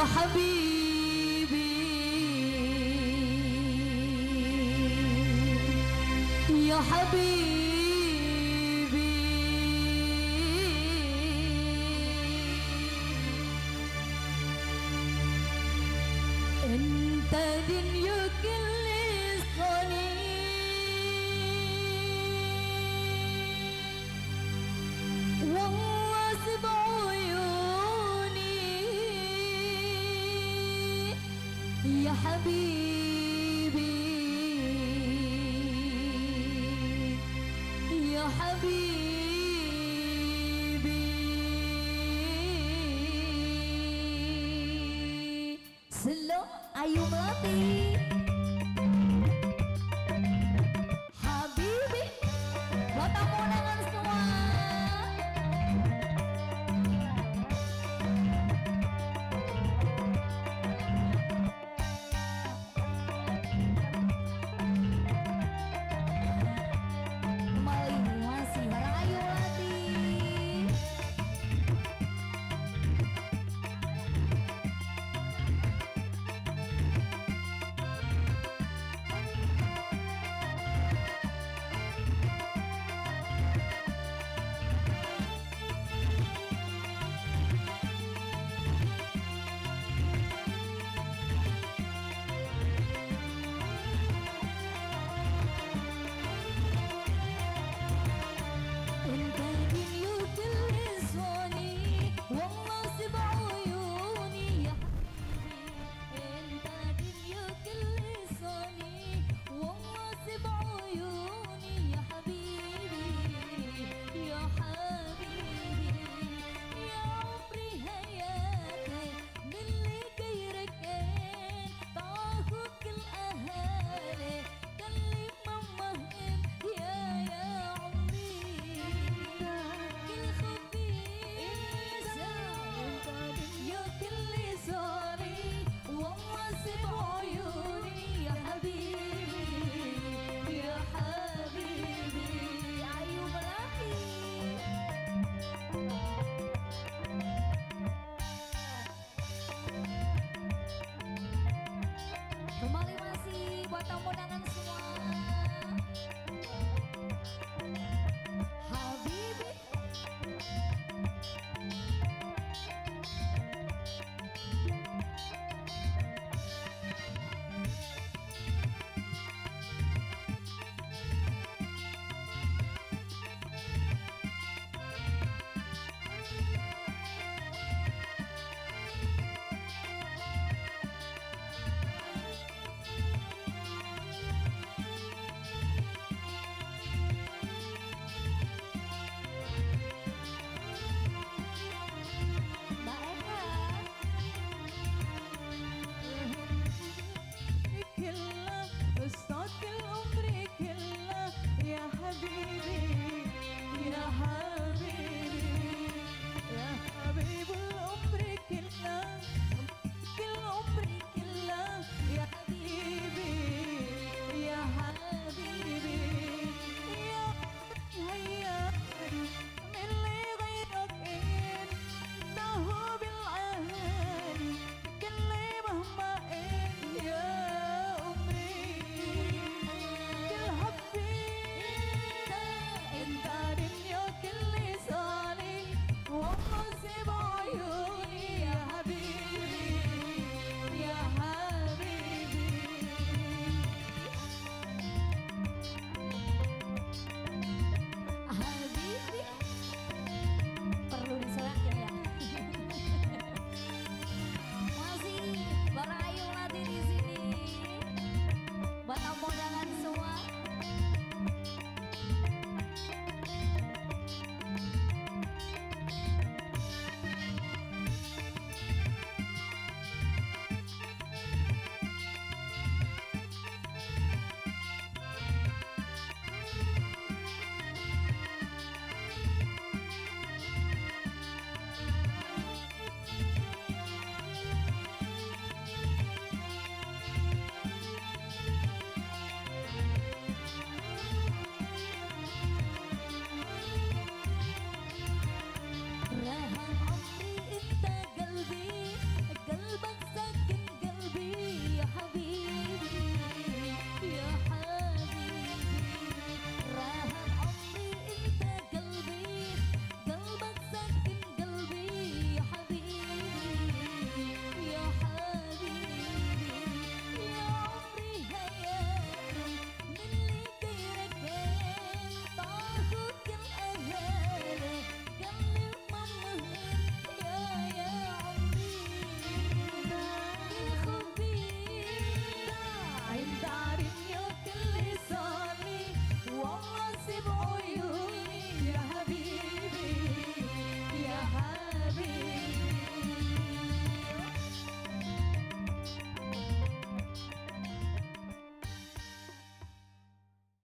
يا حبيبي. يا حبيبي. انت دنيا يا حبيبي يا حبيبي. سلو أيوة